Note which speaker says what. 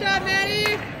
Speaker 1: Good job, Maddie.